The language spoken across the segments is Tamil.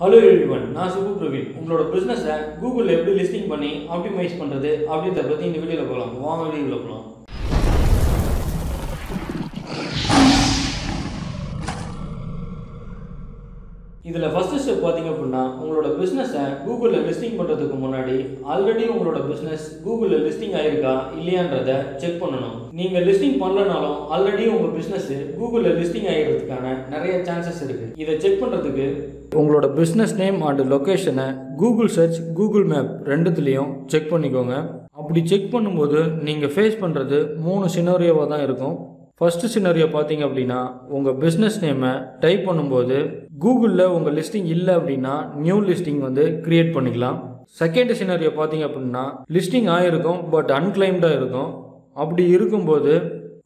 ஹலோ எவ்ரிவன் நான் சுப்பு பிரவீன். உங்களோட பிஸ்னஸை கூகுளில் எப்படி லிஸ்டிங் பண்ணி ஆப்டிமைஸ் பண்ணுறது அப்படின்றத பற்றி இந்த வீடியோவில் போகலாம் வாங்க வீடியோவில் போகலாம் இதில் ஃபஸ்ட்டு ஸ்டெப் பார்த்தீங்க அப்படின்னா உங்களோட பிஸ்னஸை கூகுளில் லிஸ்டிங் பண்ணுறதுக்கு முன்னாடி ஆல்ரெடி உங்களோட பிஸ்னஸ் கூகுளில் லிஸ்டிங் ஆகிருக்கா இல்லையான்றத செக் பண்ணணும். நீங்கள் லிஸ்டிங் பண்ணலனாலும் ஆல்ரெடி உங்கள் பிஸ்னஸ் கூகுளில் லிஸ்டிங் ஆகிறதுக்கான நிறைய சான்சஸ் இருக்குது இதை செக் பண்ணுறதுக்கு உங்களோட பிஸ்னஸ் நேம் அண்ட் லொக்கேஷனை கூகுள் சர்ச் கூகுள் மேப் ரெண்டுத்துலேயும் செக் பண்ணிக்கோங்க. அப்படி செக் பண்ணும்போது நீங்கள் ஃபேஸ் பண்ணுறது மூணு சினோரியோவாக தான் இருக்கும். ஃபஸ்ட்டு சினரியோ பார்த்தீங்க அப்படின்னா உங்கள் பிஸ்னஸ் நேமை டைப் பண்ணும்போது கூகுளில் உங்கள் லிஸ்டிங் இல்லை அப்படின்னா நியூ லிஸ்டிங் வந்து க்ரியேட் பண்ணிக்கலாம். செகண்ட் சினரியோ பார்த்தீங்க அப்படின்னா லிஸ்டிங் ஆகிருக்கும் பட் அன்கிளைம்டாக இருக்கும். அப்படி இருக்கும்போது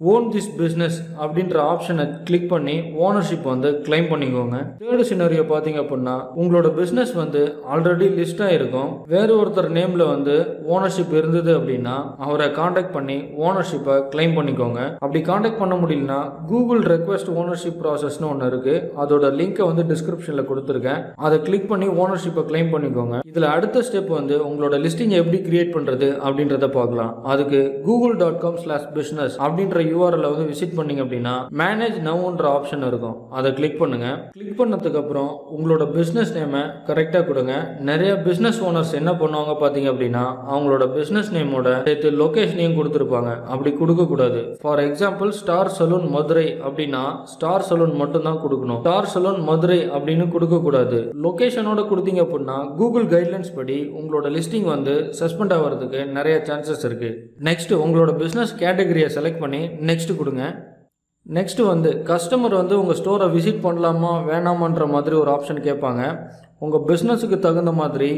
ஓன் திஸ் பிஸ்னஸ் அப்படின்ற ஆப்ஷனை கிளிக் பண்ணி ஓனர்ஷிப் வந்து கிளைம் பண்ணிக்கோங்க. தேர்டு சினரியோ பார்த்தீங்க அப்படின்னா உங்களோட பிஸ்னஸ் வந்து ஆல்ரெடி லிஸ்டாக இருக்கும் வேறு ஒருத்தர் நேமில் வந்து ஓனர்ஷிப் இருந்தது அப்படின்னா அவரை காண்டாக்ட் பண்ணி ஓனர்ஷிப்பை கிளைம் பண்ணிக்கோங்க. அப்படி காண்டாக்ட் பண்ண முடியலனா கூகுள் ரெக்வஸ்ட் ஓனர்ஷிப் ப்ராசஸ்னு ஒன்று இருக்குது அதோட லிங்கை வந்து டிஸ்கிரிப்ஷனில் கொடுத்துருக்கேன். அதை கிளிக் பண்ணி ஓனர்ஷிப்பை கிளைம் பண்ணிக்கோங்க. இதில் அடுத்த ஸ்டெப் வந்து உங்களோட லிஸ்டிங் எப்படி கிரியேட் பண்ணுறது அப்படின்றத பார்க்கலாம். அதுக்கு Google dot com slash business அப்படின்ற யூஆர்எல் வந்து விசிட் பண்ணீங்க அப்படின்னா மேனேஜ் நவுன்ற ஆப்ஷன் இருக்கும். அதை கிளிக் பண்ணுங்க. கிளிக் பண்ணதுக்கு அப்புறம் உங்களோட பிஸ்னஸ் நேமை கரெக்டாக கொடுங்க. நிறைய பிஸ்னஸ் ஓனர்ஸ் என்ன பண்ணுவாங்க பார்த்தீங்க அப்படின்னா அவங்களோட பிஸ்னஸ் நேமோட சேர்த்து லொக்கேஷனையும் கொடுத்துருப்பாங்க. அப்படி கொடுக்கக்கூடாது for example star salon Madurai அப்படின்னா ஸ்டார் சலூன் மட்டும்தான் கொடுக்கணும். ஸ்டார் சலூன் மதுரை அப்படின்னு கொடுக்கக்கூடாது லொக்கேஷனோட கொடுத்தீங்க அப்படின்னா கூகுள் கைட்லைன்ஸ் படி உங்களோட லிஸ்டிங் வந்து சஸ்பெண்ட் ஆகிறதுக்கு நிறைய சான்சஸ் இருக்கு. நெக்ஸ்ட் உங்களோட பிஸ்னஸ் கேட்டகரியை செலக்ட் பண்ணி நெக்ஸ்ட்டு கொடுங்க. நெக்ஸ்ட்டு வந்து கஸ்டமர் வந்து உங்கள் ஸ்டோரை விசிட் பண்ணலாமா வேணாமான்ற மாதிரி ஒரு ஆப்ஷன் கேட்பாங்க. உங்கள் பிஸ்னஸுக்கு தகுந்த மாதிரி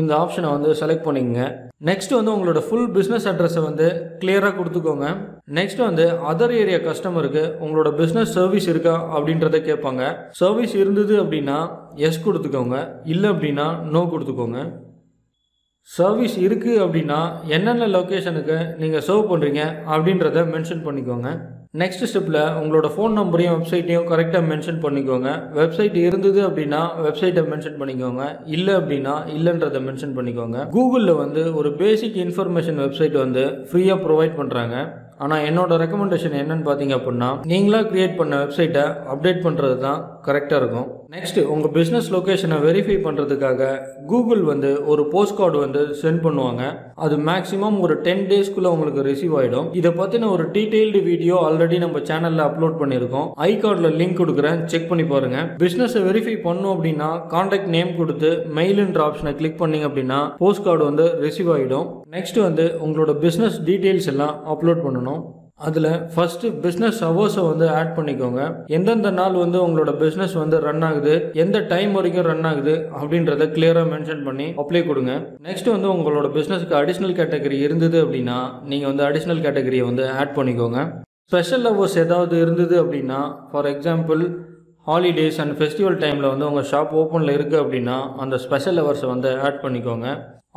இந்த ஆப்ஷனை வந்து செலக்ட் பண்ணிக்கங்க. நெக்ஸ்ட் வந்து உங்களோட ஃபுல் பிஸ்னஸ் அட்ரஸை வந்து கிளியராக கொடுத்துக்கோங்க. நெக்ஸ்ட் வந்து அதர் ஏரியா கஸ்டமருக்கு உங்களோட பிஸ்னஸ் சர்வீஸ் இருக்கா அப்படின்றத கேட்பாங்க. சர்வீஸ் இருந்தது அப்படின்னா எஸ் கொடுத்துக்கோங்க. இல்லை அப்படின்னா நோ கொடுத்துக்கோங்க. சர்வீஸ் இருக்குது அப்படின்னா என்னென்ன லொக்கேஷனுக்கு நீங்கள் சர்வ் பண்ணுறீங்க அப்படின்றத மென்ஷன் பண்ணிக்கோங்க. நெக்ஸ்ட் ஸ்டெப்பில் உங்களோட ஃபோன் நம்பரையும் வெப்சைட்டையும் கரெக்டாக மென்ஷன் பண்ணிக்கோங்க. வெப்சைட் இருந்தது அப்படின்னா வெப்சைட்டை மென்ஷன் பண்ணிக்கோங்க. இல்லை அப்படின்னா இல்லைன்றதை மென்ஷன் பண்ணிக்கோங்க. கூகுளில் வந்து ஒரு பேசிக் இன்ஃபர்மேஷன் வெப்சைட் வந்து ஃப்ரீயாக ப்ரொவைட் பண்ணுறாங்க ஆனால் என்னோட ரெக்கமெண்டேஷன் என்னன்னு பார்த்தீங்க அப்படின்னா நீங்களாக க்ரியேட் பண்ண வெப்சைட்டை அப்டேட் பண்ணுறது தான் கரெக்டாக இருக்கும். நெக்ஸ்ட்டு உங்கள் பிஸ்னஸ் லொக்கேஷனை வெரிஃபை பண்ணுறதுக்காக கூகுள் வந்து ஒரு போஸ்ட் கார்டு வந்து சென்ட் பண்ணுவாங்க. அது மேக்ஸிமம் ஒரு டென் டேஸ்க்குள்ளே உங்களுக்கு ரிசீவ் ஆகிடும் இதை பற்றின ஒரு டீட்டெயில்டு வீடியோ ஆல்ரெடி நம்ம சேனலில் அப்லோட் பண்ணியிருக்கோம். ஐ கார்டில் லிங்க் கொடுக்குறேன். செக் பண்ணி பாருங்கள் பிஸ்னஸை வெரிஃபை பண்ணோம் அப்படின்னா காண்டாக்ட் நேம் கொடுத்து மெயிலுன்ற ஆப்ஷனை கிளிக் பண்ணிங்க அப்படின்னா போஸ்ட் கார்டு வந்து ரிசீவ் ஆகிடும் நெக்ஸ்ட் வந்து உங்களோட பிஸ்னஸ் டீட்டெயில்ஸ் எல்லாம் அப்லோட் பண்ணணும். அதில் ஃபஸ்ட்டு பிஸ்னஸ் ஹவர்ஸை வந்து ஆட் பண்ணிக்கோங்க. எந்தெந்த நாள் வந்து உங்களோட பிஸ்னஸ் வந்து ரன் ஆகுது எந்த டைம் வரைக்கும் ரன் ஆகுது அப்படின்றத கிளியராக மென்ஷன் பண்ணி அப்ளை கொடுங்க. நெக்ஸ்ட் வந்து உங்களோட பிஸ்னஸ்க்கு அடிஷ்னல் கேட்டகரி இருந்தது அப்படின்னா நீங்கள் வந்து அடிஷ்னல் கேட்டகரியை வந்து ஆட் பண்ணிக்கோங்க. ஸ்பெஷல் ஹவர்ஸ் ஏதாவது இருந்தது அப்படின்னா for example holidays and festival டைமில் வந்து உங்கள் ஷாப் ஓப்பனில் இருக்குது அப்படின்னா அந்த ஸ்பெஷல் ஹவர்ஸை வந்து ஆட் பண்ணிக்கோங்க.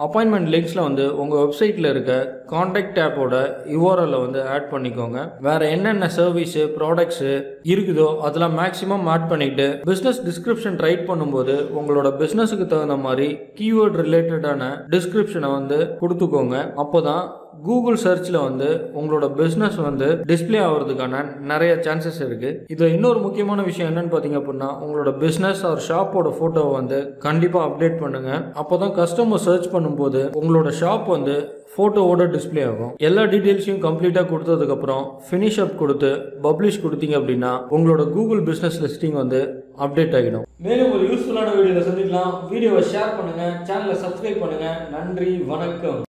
அப்பாயின்மெண்ட் லிங்க்ஸில் வந்து உங்கள் வெப்சைட்டில் இருக்க காண்டாக்ட் ஆப்போட யூஆர்எல்லை வந்து ஆட் பண்ணிக்கோங்க. வேறு என்னென்ன சர்வீஸு ப்ராடக்ட்ஸு இருக்குதோ அதெல்லாம் மேக்ஸிமம் ஆட் பண்ணிக்கிட்டு பிஸ்னஸ் டிஸ்கிரிப்ஷன் ரைட் பண்ணும்போது உங்களோட பிஸ்னஸுக்கு தகுந்த மாதிரி கீவேர்ட் ரிலேட்டடான டிஸ்கிரிப்ஷனை வந்து கொடுத்துக்கோங்க. அப்போ தான் கூகுள் சர்ச்சில் வந்து உங்களோட பிஸ்னஸ் வந்து டிஸ்பிளே ஆகிறதுக்கான நிறைய சான்சஸ் இருக்குது இதில் இன்னொரு முக்கியமான விஷயம் என்னன்னு பார்த்தீங்க அப்படின்னா உங்களோட பிஸ்னஸ் ஆர் ஷாப்போட ஃபோட்டோவை வந்து கண்டிப்பாக அப்டேட் பண்ணுங்கள் அப்போ தான் கஸ்டமர் சர்ச் பண்ணும்போது உங்களோட ஷாப் வந்து ஃபோட்டோவோட டிஸ்பிளே ஆகும். எல்லா டீட்டெயில்ஸையும் கம்ப்ளீட்டாக கொடுத்ததுக்கப்புறம் ஃபினிஷ் அப் கொடுத்து பப்ளிஷ் கொடுத்தீங்க அப்படின்னா உங்களோட கூகுள் பிஸ்னஸ் லிஸ்டிங் வந்து அப்டேட் ஆகிடும். மேலும் ஒரு யூஸ்ஃபுல்லான வீடியோவில் சந்திக்கலாம். வீடியோவை ஷேர் பண்ணுங்கள் சேனலை சப்ஸ்கிரைப் பண்ணுங்கள் நன்றி வணக்கம்.